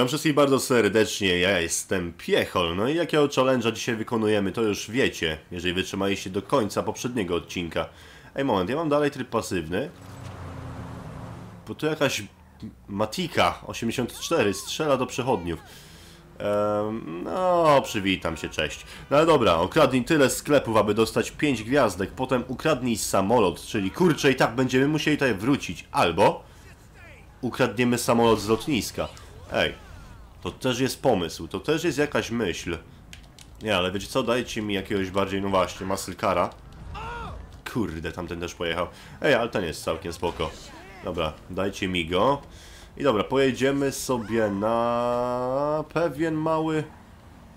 Witam wszystkich bardzo serdecznie, ja jestem Piechol, no i jakiego challenge'a dzisiaj wykonujemy, to już wiecie, jeżeli wytrzymaliście do końca poprzedniego odcinka. Ej, moment, ja mam dalej tryb pasywny. Bo tu jakaś Matika 84 strzela do przechodniów. Ehm, no, przywitam się, cześć. No ale dobra, okradnij tyle sklepów, aby dostać 5 gwiazdek, potem ukradnij samolot, czyli kurczę i tak będziemy musieli tutaj wrócić, albo ukradniemy samolot z lotniska. Ej, to też jest pomysł, to też jest jakaś myśl. Nie, ale wiecie co, dajcie mi jakiegoś bardziej, no właśnie, Masylkara. Kurde, tamten też pojechał. Ej, ale ten jest całkiem spoko. Dobra, dajcie mi go. I dobra, pojedziemy sobie na pewien mały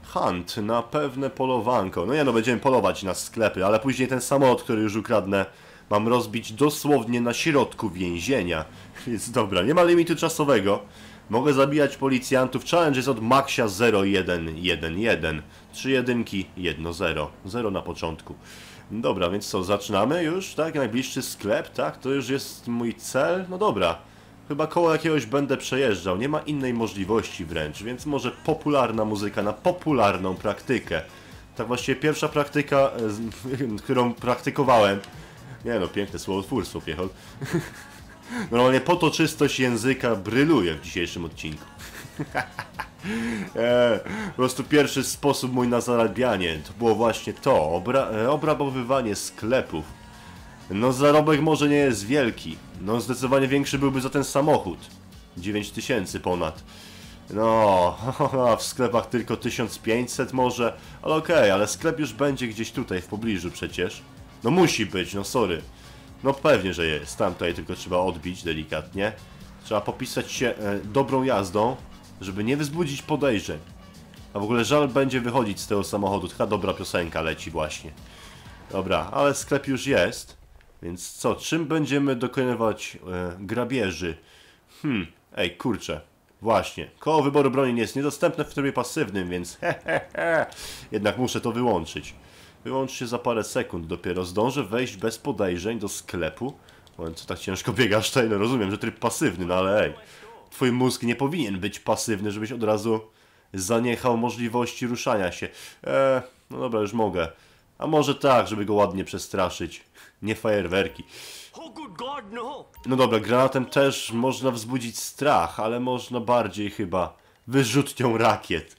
hunt, na pewne polowanko. No nie no, będziemy polować na sklepy, ale później ten samolot, który już ukradnę, mam rozbić dosłownie na środku więzienia. Więc dobra, nie ma limitu czasowego. Mogę zabijać policjantów. Challenge jest od Maxia 0111. Trzy jedynki, 1-0. 0 na początku. Dobra, więc co, zaczynamy już, tak? Najbliższy sklep, tak? To już jest mój cel? No dobra. Chyba koło jakiegoś będę przejeżdżał. Nie ma innej możliwości wręcz, więc może popularna muzyka na popularną praktykę. Tak właściwie pierwsza praktyka, e, którą praktykowałem. Nie no, piękne słowotwórstwo, piechol. Normalnie potoczystość języka bryluje w dzisiejszym odcinku. e, po prostu pierwszy sposób mój na zarabianie to było właśnie to, obra e, obrabowywanie sklepów. No zarobek może nie jest wielki, no zdecydowanie większy byłby za ten samochód. 9000 ponad. No, w sklepach tylko 1500 może, ale okej, ale sklep już będzie gdzieś tutaj w pobliżu przecież. No musi być, no sorry. No pewnie, że jest. Tam tutaj tylko trzeba odbić delikatnie. Trzeba popisać się e, dobrą jazdą, żeby nie wzbudzić podejrzeń. A w ogóle żal będzie wychodzić z tego samochodu. Taka dobra piosenka leci właśnie. Dobra, ale sklep już jest. Więc co, czym będziemy dokonywać e, grabieży? Hmm, ej, kurczę. Właśnie, koło wyboru broni nie jest niedostępne w trybie pasywnym, więc he, he, he. Jednak muszę to wyłączyć. Wyłącz się za parę sekund dopiero. Zdążę wejść bez podejrzeń do sklepu. Moment, co tak ciężko biegasz tutaj? No rozumiem, że tryb pasywny, no ale ej. Twój mózg nie powinien być pasywny, żebyś od razu zaniechał możliwości ruszania się. Eee, no dobra, już mogę. A może tak, żeby go ładnie przestraszyć. Nie fajerwerki. Oh, no! No dobra, granatem też można wzbudzić strach, ale można bardziej chyba wyrzutnią rakiet.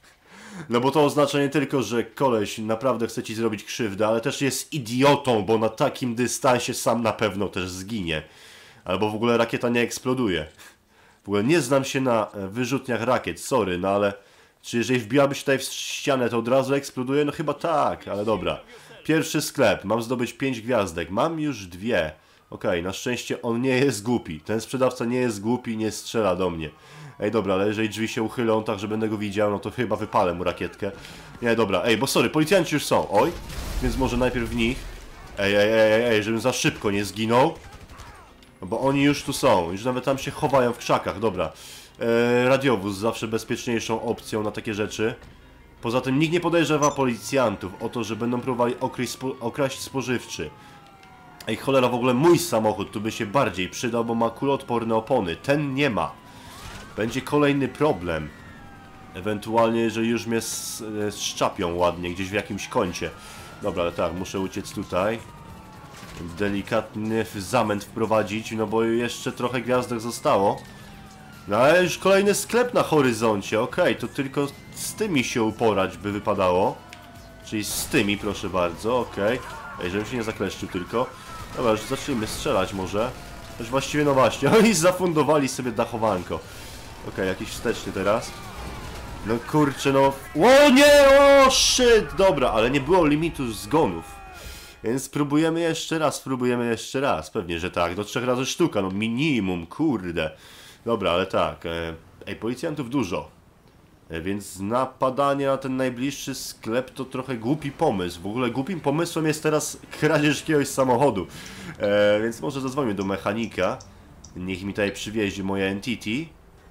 No bo to oznacza nie tylko, że koleś naprawdę chce ci zrobić krzywdę, ale też jest idiotą, bo na takim dystansie sam na pewno też zginie. Albo w ogóle rakieta nie eksploduje. W ogóle nie znam się na e, wyrzutniach rakiet, sorry, no ale czy jeżeli wbiłabyś tutaj w ścianę, to od razu eksploduje? No chyba tak, ale dobra. Pierwszy sklep, mam zdobyć 5 gwiazdek, mam już dwie. Okej, na szczęście on nie jest głupi. Ten sprzedawca nie jest głupi, nie strzela do mnie. Ej, dobra, ale jeżeli drzwi się uchylą tak, że będę go widział, no to chyba wypalę mu rakietkę. Nie, dobra, ej, bo sorry, policjanci już są, oj. Więc może najpierw w nich. Ej, ej, ej, ej, ej żebym za szybko nie zginął. No bo oni już tu są, już nawet tam się chowają w krzakach, dobra. E, radiowóz zawsze bezpieczniejszą opcją na takie rzeczy. Poza tym nikt nie podejrzewa policjantów o to, że będą próbowali spo, okraść spożywczy. Ej, cholera, w ogóle mój samochód tu by się bardziej przydał, bo ma kuloodporne opony. Ten nie ma. Będzie kolejny problem. Ewentualnie, jeżeli już mnie e, szczapią ładnie, gdzieś w jakimś kącie. Dobra, ale tak, muszę uciec tutaj. Delikatny zamęt wprowadzić, no bo jeszcze trochę gwiazdek zostało. No ale już kolejny sklep na horyzoncie, okej, to tylko z tymi się uporać by wypadało. Czyli z tymi, proszę bardzo, okej. Ej, żebym się nie zakleszczył tylko. Dobra, już zacznijmy strzelać może. Też właściwie, no właśnie, oni zafundowali sobie dachowanko. Okej, jakiś wsteczny teraz. No kurczę, no... O nie, o shit! Dobra, ale nie było limitu zgonów. Więc spróbujemy jeszcze raz, spróbujemy jeszcze raz. Pewnie, że tak. Do trzech razy sztuka, no minimum, kurde. Dobra, ale tak. E, ej, policjantów dużo. E, Więc napadanie na ten najbliższy sklep to trochę głupi pomysł. W ogóle głupim pomysłem jest teraz kradzież jakiegoś samochodu. E, więc może zadzwonię do mechanika. Niech mi tutaj przywiezie moje entity.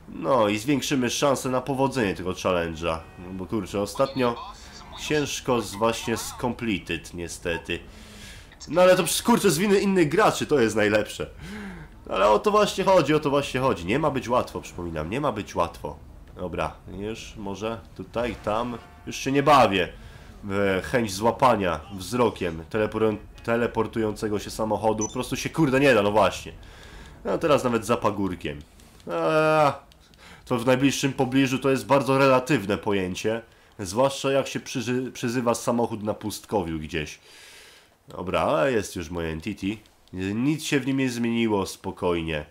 No i zwiększymy szanse na powodzenie tego challenge'a. No bo kurczę, ostatnio ciężko z właśnie z completed niestety. No ale to kurczę z winy innych graczy, to jest najlepsze. Ale o to właśnie chodzi, o to właśnie chodzi. Nie ma być łatwo, przypominam, nie ma być łatwo. Dobra, już może tutaj, tam. Już się nie bawię chęć złapania wzrokiem teleportującego się samochodu. Po prostu się kurde nie da, no właśnie. No teraz nawet za pagórkiem. Eee, to w najbliższym pobliżu to jest bardzo relatywne pojęcie. Zwłaszcza jak się przyży- przyzywa samochód na pustkowiu gdzieś. Dobra, jest już moje entity. Nic się w nim nie zmieniło, spokojnie.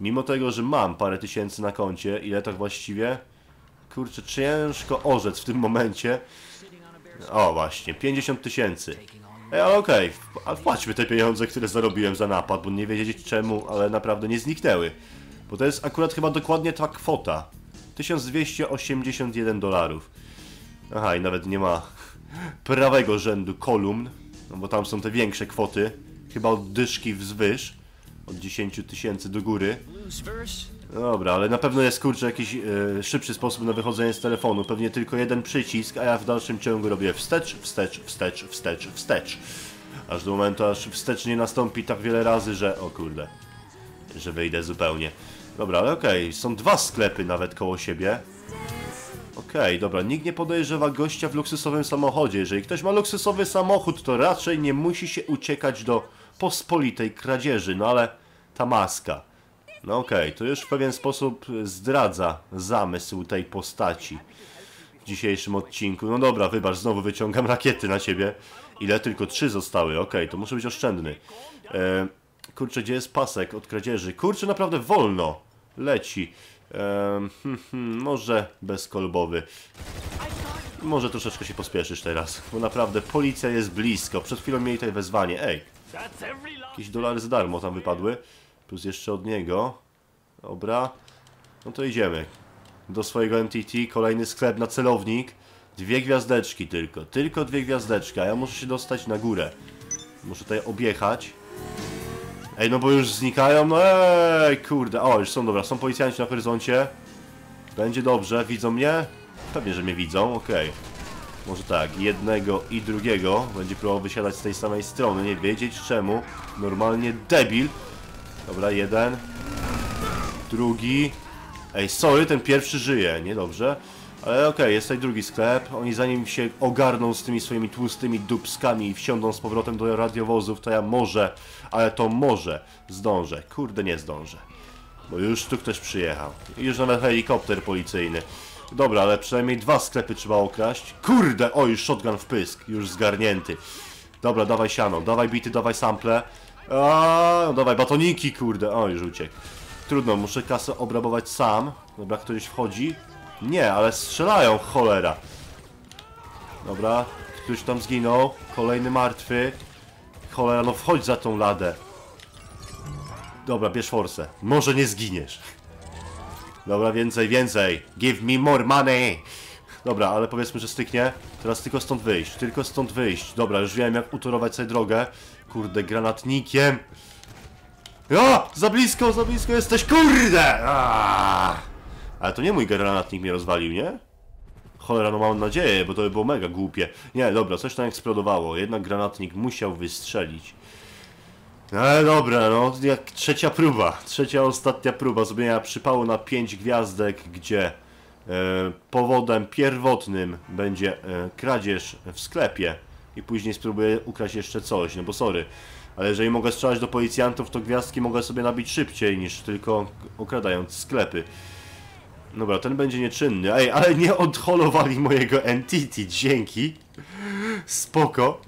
Mimo tego, że mam parę tysięcy na koncie, ile tak właściwie? Kurczę, ciężko orzec w tym momencie. O właśnie, 50 tysięcy. Ej, ale okej, okay. wpłaćmy te pieniądze, które zarobiłem za napad, bo nie wiedzieć czemu, ale naprawdę nie zniknęły. Bo to jest akurat chyba dokładnie ta kwota. 1281 dolarów. Aha, i nawet nie ma prawego rzędu kolumn, no bo tam są te większe kwoty. Chyba od dyszki wzwyż. Od 10 tysięcy do góry. Dobra, ale na pewno jest kurczę jakiś e, szybszy sposób na wychodzenie z telefonu. Pewnie tylko jeden przycisk, a ja w dalszym ciągu robię wstecz, wstecz, wstecz, wstecz, wstecz. Aż do momentu, aż wstecz nie nastąpi tak wiele razy, że... O kurde. Że wyjdę zupełnie. Dobra, ale okej, są dwa sklepy nawet koło siebie. Okej, dobra, nikt nie podejrzewa gościa w luksusowym samochodzie. Jeżeli ktoś ma luksusowy samochód, to raczej nie musi się uciekać do pospolitej kradzieży, no ale ta maska. No okej, to już w pewien sposób zdradza zamysł tej postaci w dzisiejszym odcinku. No dobra, wybacz, znowu wyciągam rakiety na ciebie. Ile? Tylko trzy zostały, okej, to muszę być oszczędny. E, kurczę, gdzie jest pasek od kradzieży? Kurczę, naprawdę wolno leci. Hmm, hmm, może bezkolbowy. Może troszeczkę się pospieszysz teraz, bo naprawdę policja jest blisko. Przed chwilą mieli tutaj wezwanie. Ej. Jakieś dolary za darmo tam wypadły. Plus jeszcze od niego. Dobra. No to idziemy. Do swojego MTT. Kolejny sklep na celownik. Dwie gwiazdeczki tylko. Tylko dwie gwiazdeczki. A ja muszę się dostać na górę. Muszę tutaj objechać. Ej, no bo już znikają. No ej, kurde. O, już są dobra. Są policjanci na horyzoncie. Będzie dobrze. Widzą mnie? Pewnie, że mnie widzą. Okej. Może tak, jednego i drugiego będzie próbował wysiadać z tej samej strony, nie wiedzieć czemu. Normalnie debil. Dobra, jeden. Drugi. Ej, sorry, ten pierwszy żyje, niedobrze. Ale okej, jest tutaj drugi sklep. Oni zanim się ogarną z tymi swoimi tłustymi dupskami i wsiądą z powrotem do radiowozów, to ja może, ale to może zdążę. Kurde, nie zdążę. Bo już tu ktoś przyjechał. Już nawet helikopter policyjny. Dobra, ale przynajmniej dwa sklepy trzeba okraść. Kurde, oj, shotgun w pysk, już zgarnięty. Dobra, dawaj siano, dawaj bity, dawaj sample. A, no dawaj batoniki, kurde, oj, już uciekł. Trudno, muszę kasę obrabować sam. Dobra, ktoś wchodzi. Nie, ale strzelają, cholera. Dobra, ktoś tam zginął. Kolejny martwy. Cholera, no wchodź za tą ladę. Dobra, bierz forsę. Może nie zginiesz. Dobra, więcej, więcej. Give me more money. Dobra, ale powiedzmy, że styknie. Teraz tylko stąd wyjść, tylko stąd wyjść. Dobra, już wiem jak utorować sobie drogę. Kurde, granatnikiem. O! Za blisko, za blisko jesteś, kurde! Aaaa! Ale to nie mój granatnik mnie rozwalił, nie? Cholera, no mam nadzieję, bo to by było mega głupie. Nie, dobra, coś tam eksplodowało. Jednak granatnik musiał wystrzelić. Ale dobra, no jak trzecia próba, trzecia ostatnia próba zrobienia przypału na 5 gwiazdek, gdzie e, powodem pierwotnym będzie e, kradzież w sklepie i później spróbuję ukraść jeszcze coś, no bo sorry, ale jeżeli mogę strzelać do policjantów, to gwiazdki mogę sobie nabić szybciej niż tylko okradając sklepy. Dobra, ten będzie nieczynny. Ej, ale nie odholowali mojego entity, dzięki. Spoko.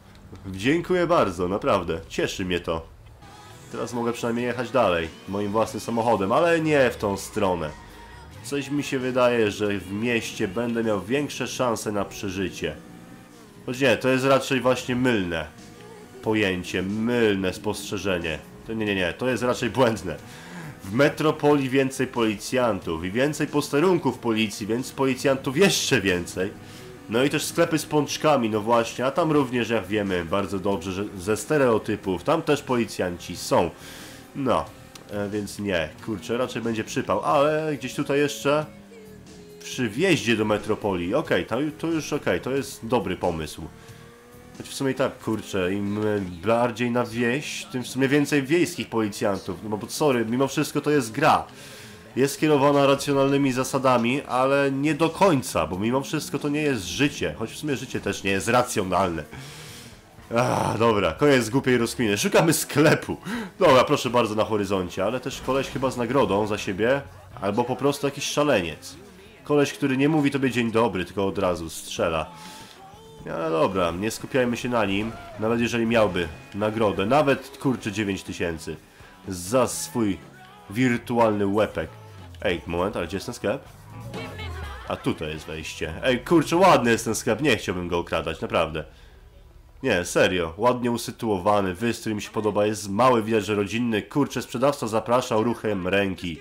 Dziękuję bardzo, naprawdę. Cieszy mnie to. Teraz mogę przynajmniej jechać dalej, moim własnym samochodem, ale nie w tą stronę. Coś mi się wydaje, że w mieście będę miał większe szanse na przeżycie. Choć nie, to jest raczej właśnie mylne pojęcie, mylne spostrzeżenie. To nie, nie, nie, to jest raczej błędne. W metropolii więcej policjantów i więcej posterunków policji, więc policjantów jeszcze więcej. No i też sklepy z pączkami, no właśnie, a tam również, jak wiemy bardzo dobrze, że ze stereotypów, tam też policjanci są. No, e, więc nie, kurczę, raczej będzie przypał, ale gdzieś tutaj jeszcze przy wjeździe do metropolii, okej, to, to już okej, to jest dobry pomysł. Choć w sumie tak, kurczę, im bardziej na wieś, tym w sumie więcej wiejskich policjantów, no bo sorry, mimo wszystko to jest gra. jest kierowana racjonalnymi zasadami, ale nie do końca, bo mimo wszystko to nie jest życie, choć w sumie życie też nie jest racjonalne. Ah, dobra, koniec głupiej rozkminy. Szukamy sklepu. Dobra, proszę bardzo na horyzoncie, ale też koleś chyba z nagrodą za siebie, albo po prostu jakiś szaleniec. Koleś, który nie mówi tobie dzień dobry, tylko od razu strzela. Ale dobra, nie skupiajmy się na nim, nawet jeżeli miałby nagrodę, nawet kurczę 9000 za swój wirtualny łepek. Ej, moment, ale gdzie jest ten sklep? A tutaj jest wejście. Ej, kurczę, ładny jest ten sklep, nie chciałbym go okradać, naprawdę. Nie, serio, ładnie usytuowany, wystrój mi się podoba, jest mały, widać, że rodzinny. Kurczę, sprzedawca zapraszał ruchem ręki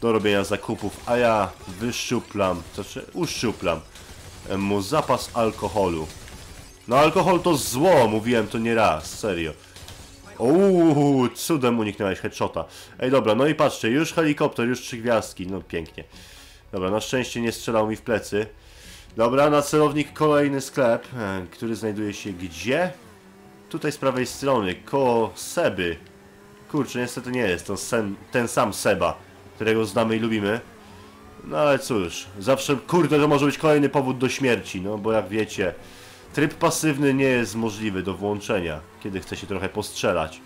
do robienia zakupów, a ja wyszczuplam, to znaczy uszczuplam mu zapas alkoholu. No alkohol to zło, mówiłem to nie raz, serio. Uuu, cudem uniknąłeś headshota. Ej, dobra, no i patrzcie, już helikopter, już trzy gwiazdki, no pięknie. Dobra, na szczęście nie strzelał mi w plecy. Dobra, na celownik kolejny sklep, e, który znajduje się gdzie? Tutaj z prawej strony, koło Seby. Kurczę, niestety nie jest to sen, ten sam Seba, którego znamy i lubimy. No ale cóż, zawsze, kurde, to może być kolejny powód do śmierci, no bo jak wiecie, tryb pasywny nie jest możliwy do włączenia, kiedy chce się trochę postrzelać.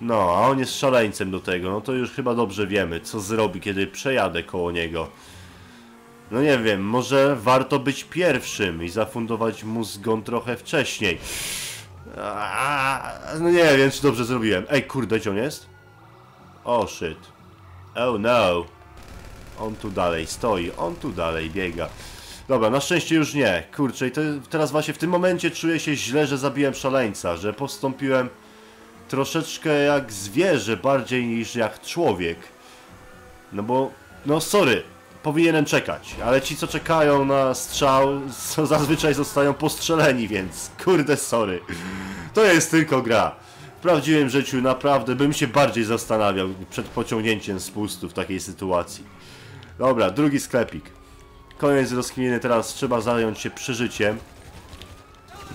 No, a on jest szaleńcem do tego, no to już chyba dobrze wiemy, co zrobi, kiedy przejadę koło niego. No nie wiem, może warto być pierwszym i zafundować mu zgon trochę wcześniej. No nie wiem, czy dobrze zrobiłem. Ej, kurde, gdzie on jest? Oh shit. Oh no. On tu dalej stoi, on tu dalej biega. Dobra, na szczęście już nie. Kurczę, i to, teraz właśnie w tym momencie czuję się źle, że zabiłem szaleńca, że postąpiłem troszeczkę jak zwierzę, bardziej niż jak człowiek. No bo, no sorry, powinienem czekać, ale ci co czekają na strzał, zazwyczaj zostają postrzeleni, więc kurde sorry. To jest tylko gra. W prawdziwym życiu naprawdę bym się bardziej zastanawiał przed pociągnięciem spustu w takiej sytuacji. Dobra, drugi sklepik. Koniec rozkminy, teraz trzeba zająć się przeżyciem.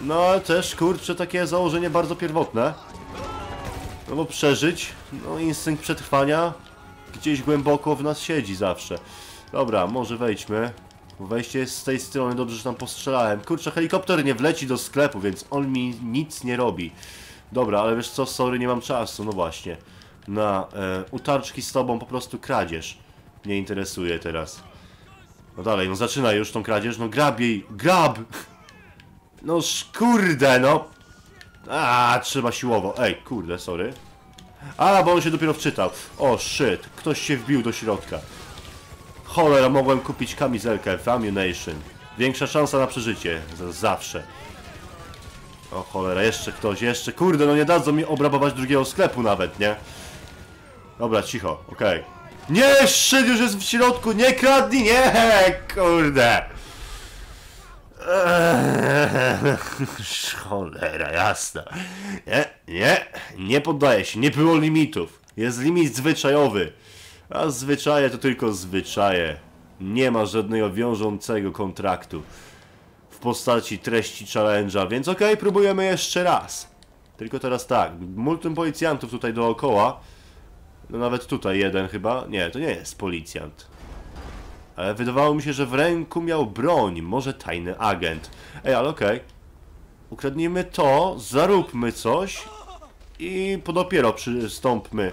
No też, kurczę, takie założenie bardzo pierwotne. No bo przeżyć, no instynkt przetrwania gdzieś głęboko w nas siedzi zawsze. Dobra, może wejdźmy. Wejście jest z tej strony, dobrze, że tam postrzelałem. Kurczę, helikopter nie wleci do sklepu, więc on mi nic nie robi. Dobra, ale wiesz co, sorry, nie mam czasu, no właśnie. Na e, utarczki z tobą po prostu kradzież. Nie interesuje teraz. No dalej, no zaczyna już tą kradzież, no grab jej, grab! No kurde, no! A, trzeba siłowo. Ej, kurde, sorry. A, bo on się dopiero wczytał. O, shit, ktoś się wbił do środka. Cholera, mogłem kupić kamizelkę w Ammunition. Większa szansa na przeżycie, z- zawsze. O cholera, jeszcze ktoś, jeszcze, kurde, no nie dadzą mi obrabować drugiego sklepu nawet, nie? Dobra, cicho, okej. Nie, szczyt już jest w środku, nie kradnij, nie, kurde. Eee, Cholera, jasna. Nie, nie, nie poddaję się, nie było limitów. Jest limit zwyczajowy. A zwyczaje to tylko zwyczaje. Nie ma żadnego wiążącego kontraktu w postaci treści challenge'a, więc okej, próbujemy jeszcze raz. Tylko teraz tak, multum policjantów tutaj dookoła. No nawet tutaj jeden chyba. Nie, to nie jest policjant. Ale wydawało mi się, że w ręku miał broń, może tajny agent. Ej, ale okej. Ukradnijmy to, zaróbmy coś i dopiero przystąpmy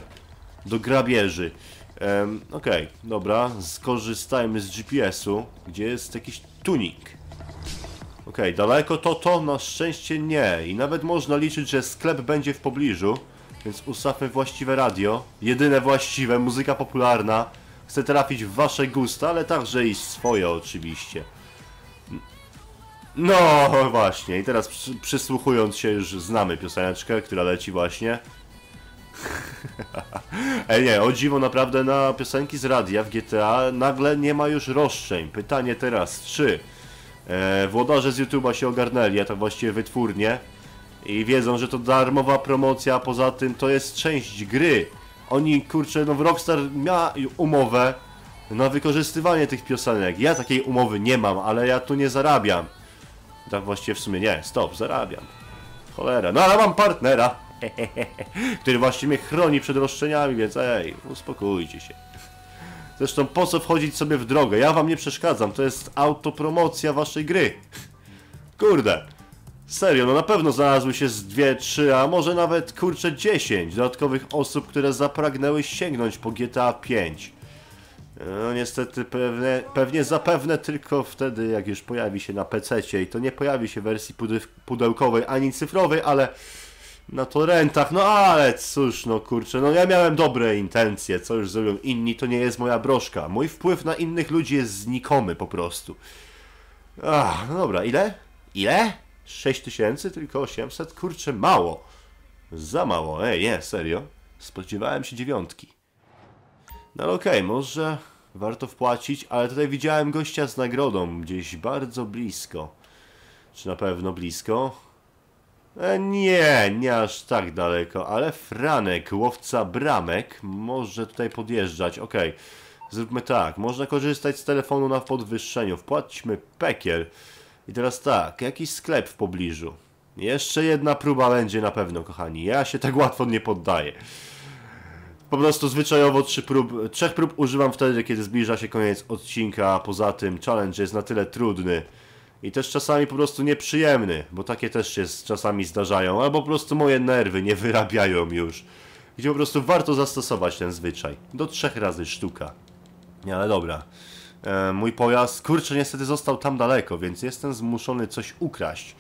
do grabieży. Em, okej, dobra, skorzystajmy z GPS-u, gdzie jest jakiś tunik. Okej, daleko to to? Na szczęście nie. I nawet można liczyć, że sklep będzie w pobliżu. Więc ustawmy właściwe radio. Jedyne właściwe, muzyka popularna. Chcę trafić w wasze gusta, ale także i swoje oczywiście. No właśnie, i teraz przy, przysłuchując się już znamy pioseneczkę, która leci właśnie. Ej nie, o dziwo naprawdę na piosenki z radia w GTA nagle nie ma już roszczeń. Pytanie teraz, czy e, włodarze z YouTube'a się ogarnęli, a tak właściwie wytwórnie i wiedzą, że to darmowa promocja, a poza tym to jest część gry. Oni, kurczę, no w Rockstar miała umowę na wykorzystywanie tych piosenek. Ja takiej umowy nie mam, ale ja tu nie zarabiam. Tak właściwie w sumie nie, stop, zarabiam. Cholera, no ale mam partnera, który właśnie mnie chroni przed roszczeniami, więc ej, uspokójcie się. Zresztą po co wchodzić sobie w drogę? Ja wam nie przeszkadzam, to jest autopromocja waszej gry. Kurde. Serio, no na pewno znalazły się z dwie, trzy, a może nawet kurczę 10 dodatkowych osób, które zapragnęły sięgnąć po GTA 5. No niestety pewnie, pewnie zapewne tylko wtedy, jak już pojawi się na PC i to nie pojawi się w wersji pudeł- pudełkowej ani cyfrowej, ale na torrentach, no ale cóż, no kurczę, no ja miałem dobre intencje, co już zrobią inni, to nie jest moja broszka. Mój wpływ na innych ludzi jest znikomy po prostu. Ach, no dobra, ile? Ile? 6 tysięcy? Tylko 800? Kurczę, mało. Za mało, ej, nie, serio. Spodziewałem się dziewiątki. No okej, może warto wpłacić, ale tutaj widziałem gościa z nagrodą gdzieś bardzo blisko. Czy na pewno blisko? E, nie, nie aż tak daleko, ale Franek, łowca bramek, może tutaj podjeżdżać. Okej, zróbmy tak. Można korzystać z telefonu na podwyższeniu. Wpłaćmy pekiel. I teraz tak, jakiś sklep w pobliżu. Jeszcze jedna próba będzie na pewno, kochani. Ja się tak łatwo nie poddaję. Po prostu zwyczajowo trzy prób, trzech prób używam wtedy, kiedy zbliża się koniec odcinka, poza tym challenge jest na tyle trudny i też czasami po prostu nieprzyjemny, bo takie też się czasami zdarzają, albo po prostu moje nerwy nie wyrabiają już. Gdzie po prostu warto zastosować ten zwyczaj. Do trzech razy sztuka. Nie, ale dobra. E, mój pojazd, kurczę, niestety został tam daleko, więc jestem zmuszony coś ukraść.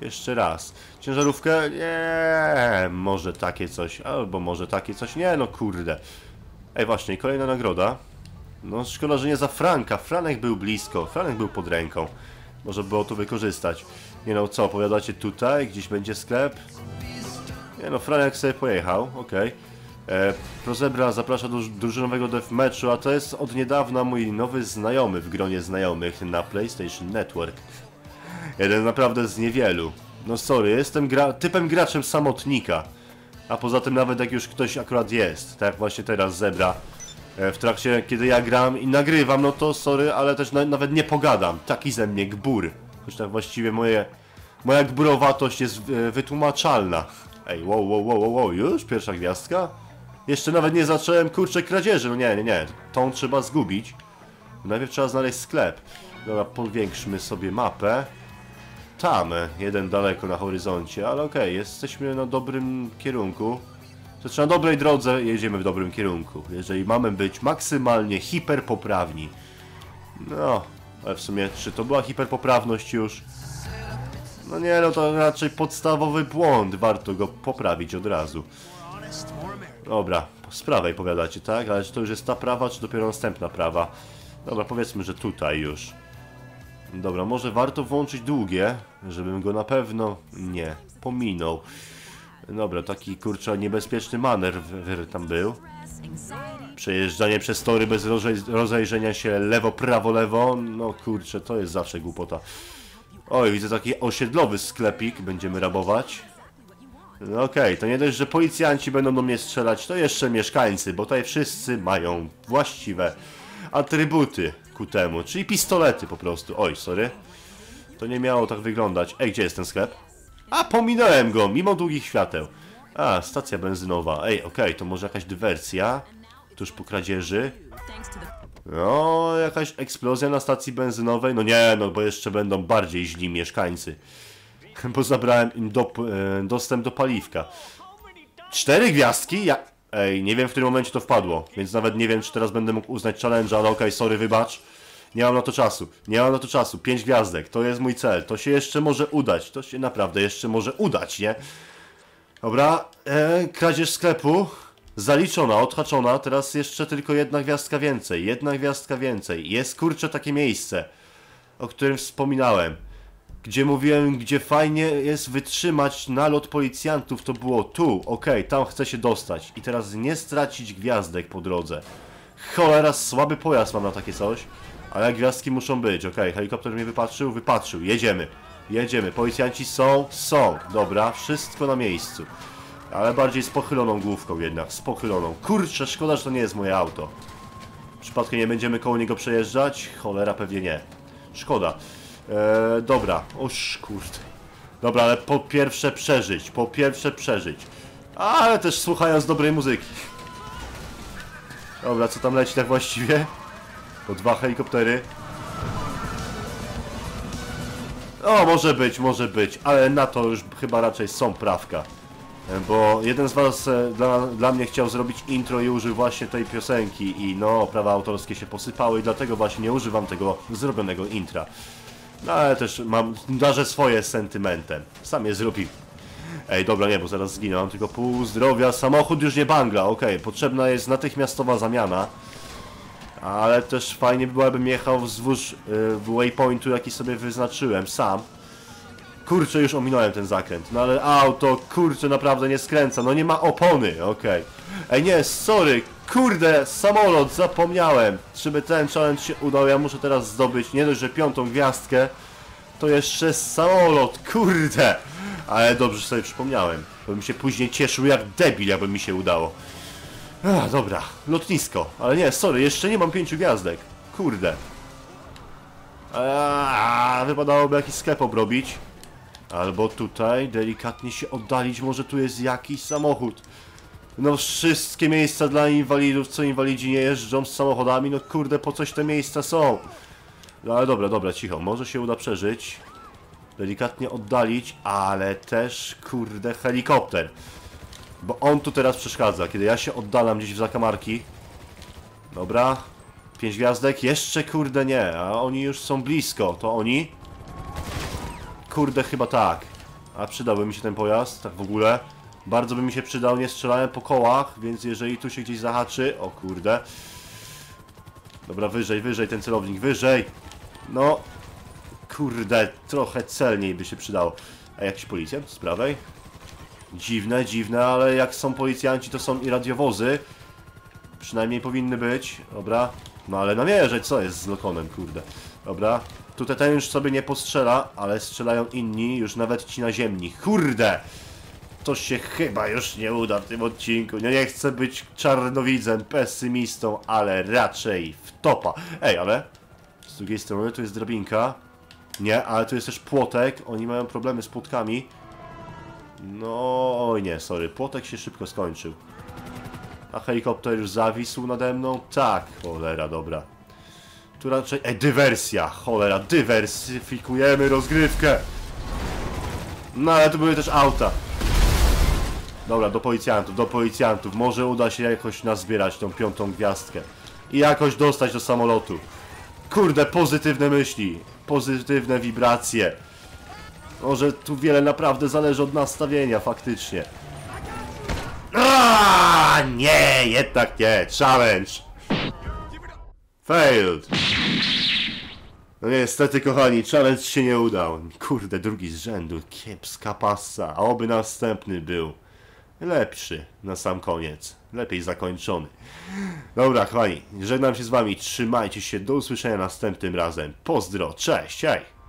Jeszcze raz. Ciężarówkę? Nie, może takie coś, albo może takie coś. Nie, no kurde. Ej, właśnie, kolejna nagroda. No, szkoda, że nie za Franka. Franek był blisko, Franek był pod ręką. Może było to wykorzystać. Nie no, co, opowiadacie tutaj? Gdzieś będzie sklep? Nie no, Franek sobie pojechał, okej. E, Prozebra zaprasza do drużynowego deathmatchu, a to jest od niedawna mój nowy znajomy w gronie znajomych na PlayStation Network. Jeden naprawdę z niewielu. No sorry, jestem gra typem graczem samotnika. A poza tym nawet jak już ktoś akurat jest, tak jak właśnie teraz Zebra, e, w trakcie kiedy ja gram i nagrywam, no to sorry, ale też na nawet nie pogadam. Taki ze mnie gbur. Już tak właściwie moje, moja gburowatość jest e, wytłumaczalna. Ej, wow, wow, wow, wow, już? Pierwsza gwiazdka? Jeszcze nawet nie zacząłem kurczę kradzieży, no nie, nie, nie. Tą trzeba zgubić. Najpierw trzeba znaleźć sklep. Dobra, powiększmy sobie mapę. Tam, jeden daleko na horyzoncie, ale okej, jesteśmy na dobrym kierunku. Znaczy na dobrej drodze jedziemy w dobrym kierunku. Jeżeli mamy być maksymalnie hiperpoprawni. No, ale w sumie, czy to była hiperpoprawność już? No nie, no to raczej podstawowy błąd, warto go poprawić od razu. Dobra, z prawej powiadacie, tak? Ale czy to już jest ta prawa, czy dopiero następna prawa? Dobra, powiedzmy, że tutaj już. Dobra, może warto włączyć długie, żebym go na pewno nie pominął. Dobra, taki kurczę niebezpieczny maner tam był. Przejeżdżanie przez tory bez rozej- rozejrzenia się lewo, prawo, lewo. No kurczę, to jest zawsze głupota. Oj, widzę taki osiedlowy sklepik, będziemy rabować. No okej, to nie dość, że policjanci będą do mnie strzelać, to jeszcze mieszkańcy, bo tutaj wszyscy mają właściwe atrybuty ku temu, czyli pistolety po prostu. Oj, sorry. To nie miało tak wyglądać. Ej, gdzie jest ten sklep? A, pominąłem go, mimo długich świateł. A, stacja benzynowa. Ej, okej, to może jakaś dywersja? Tuż po kradzieży. No, jakaś eksplozja na stacji benzynowej? No nie, no bo jeszcze będą bardziej źli mieszkańcy. Bo zabrałem im do, e, dostęp do paliwka. Cztery gwiazdki? Ja... Ej, nie wiem w którym momencie to wpadło, więc nawet nie wiem, czy teraz będę mógł uznać challenge, ale okej, sorry, wybacz. Nie mam na to czasu. Nie mam na to czasu. Pięć gwiazdek, to jest mój cel. To się jeszcze może udać. To się naprawdę jeszcze może udać, nie? Dobra, e, kradzież sklepu zaliczona, odhaczona. Teraz jeszcze tylko jedna gwiazdka więcej. Jedna gwiazdka więcej. Jest kurczę takie miejsce, o którym wspominałem. Gdzie mówiłem, gdzie fajnie jest wytrzymać nalot policjantów, to było tu, okej, tam chcę się dostać. I teraz nie stracić gwiazdek po drodze. Cholera, słaby pojazd mam na takie coś. Ale gwiazdki muszą być, okej, helikopter mnie wypatrzył, wypatrzył, jedziemy. Jedziemy, policjanci są, są, dobra, wszystko na miejscu. Ale bardziej z pochyloną główką jednak, z pochyloną. Kurczę, szkoda, że to nie jest moje auto. Przypadkiem nie będziemy koło niego przejeżdżać? Cholera, pewnie nie. Szkoda. Eee, dobra, oż kurde. Dobra, ale po pierwsze przeżyć, po pierwsze przeżyć. Ale też słuchając dobrej muzyki. Dobra, co tam leci tak właściwie? O dwa helikoptery. O, może być, może być, ale na to już chyba raczej są prawka. E, Bo jeden z was e, dla, dla mnie chciał zrobić intro i użył właśnie tej piosenki i no, prawa autorskie się posypały i dlatego właśnie nie używam tego zrobionego intra. No ale też mam, darzę swoje sentymentem. Sam je zrobił. Ej, dobra, nie, bo zaraz zginę, mam tylko pół zdrowia, samochód już nie bangla, okej, potrzebna jest natychmiastowa zamiana. Ale też fajnie by było, jakbym jechał wzdłuż y, waypointu, jaki sobie wyznaczyłem sam. Kurczę, już ominąłem ten zakręt, no ale auto, kurczę, naprawdę nie skręca, no nie ma opony, okej. Ej, nie, sorry, kurde, samolot, zapomniałem. Żeby ten challenge się udał, ja muszę teraz zdobyć nie dość, że piątą gwiazdkę, to jeszcze samolot, kurde. Ale dobrze sobie przypomniałem, bym się później cieszył jak debil, jakby mi się udało. Ach, dobra, lotnisko, ale nie, sorry, jeszcze nie mam pięciu gwiazdek, kurde. Aaaa, wypadałoby jakiś sklep obrobić. Albo tutaj delikatnie się oddalić, może tu jest jakiś samochód. No wszystkie miejsca dla inwalidów, co inwalidzi nie jeżdżą z samochodami, no kurde, po coś te miejsca są. No ale dobra, dobra, cicho, może się uda przeżyć. Delikatnie oddalić, ale też, kurde, helikopter. Bo on tu teraz przeszkadza, kiedy ja się oddalam gdzieś w zakamarki. Dobra, pięć gwiazdek, jeszcze kurde nie, a oni już są blisko, to oni? Kurde, chyba tak. A przydałby mi się ten pojazd, tak w ogóle. Bardzo by mi się przydał, nie strzelałem po kołach, więc jeżeli tu się gdzieś zahaczy... O kurde. Dobra, wyżej, wyżej ten celownik, wyżej! No... Kurde, trochę celniej by się przydało. A jakiś policjant z prawej? Dziwne, dziwne, ale jak są policjanci, to są i radiowozy. Przynajmniej powinny być. Dobra. No ale namierzać, co jest z Lokonem, kurde. Dobra. Tutaj ten już sobie nie postrzela, ale strzelają inni, już nawet ci naziemni. Kurde! To się chyba już nie uda w tym odcinku. Nie, nie chcę być czarnowidzem, pesymistą, ale raczej w topa. Ej, ale z drugiej strony tu jest drabinka. Nie, ale tu jest też płotek. Oni mają problemy z płotkami. No, oj nie, sorry. Płotek się szybko skończył. A helikopter już zawisł nade mną? Tak, cholera, dobra. Tu raczej... E, dywersja! Cholera, dywersyfikujemy rozgrywkę! No, ale tu były też auta. Dobra, do policjantów, do policjantów. Może uda się jakoś nazbierać tą piątą gwiazdkę. I jakoś dostać do samolotu. Kurde, pozytywne myśli. Pozytywne wibracje. Może tu wiele naprawdę zależy od nastawienia, faktycznie. Aaaa, nie, jednak nie. Challenge. Failed. No niestety, kochani, challenge się nie udał. Kurde, drugi z rzędu. Kiepska pasa. A oby następny był lepszy na sam koniec. Lepiej zakończony. Dobra, kochani, żegnam się z wami. Trzymajcie się. Do usłyszenia następnym razem. Pozdro, cześć, hej!